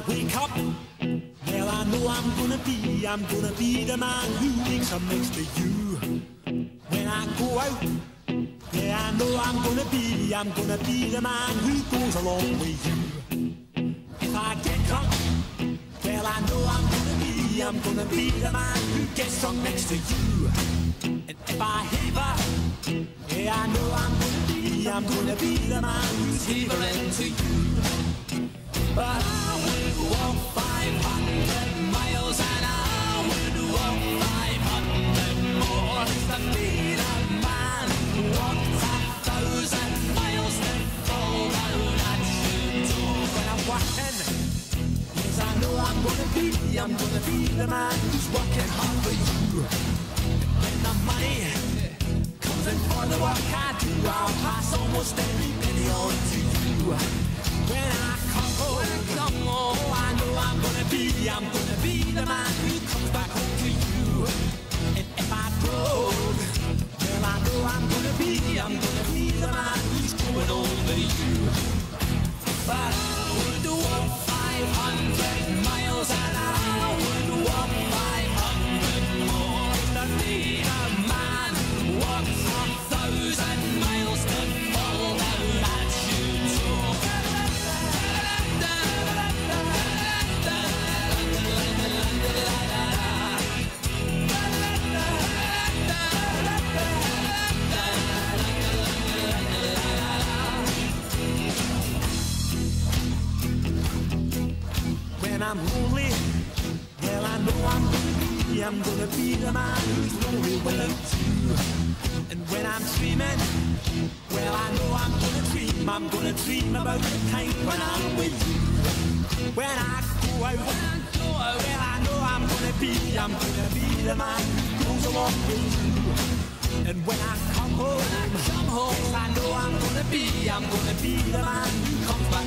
cup. Well, I know I'm gonna be, I'm gonna be the man who wakes up next to you. When I go out, yeah, I know I'm gonna be, I'm gonna be the man who goes along with you. If I get drunk, well, I know I'm gonna be, I'm gonna be the man who gets drunk next to you. And if I heaver, yeah, I know I'm gonna be, I'm gonna be the man who's heavering to you. But I I'm gonna be the man who's working hard for you. When the money comes in for the work I do, I'll pass almost every penny on to you. When I come oh, home, come home, I know I'm gonna be, I'm gonna be the man who comes back home to you. And if I broke, well I know I'm gonna be, I'm gonna be the man who's going over you. When I'm lonely, well I know I'm gonna be, I'm gonna be the man who's lonely without you. And when I'm dreaming, well I know I'm gonna dream, I'm gonna dream about the time when I'm with you. When I go out, when I go out, well I know I'm gonna be, I'm gonna be the man who goes along with you. And when I come home, when I come home, yes, I know I'm gonna be, I'm gonna be the man who comes back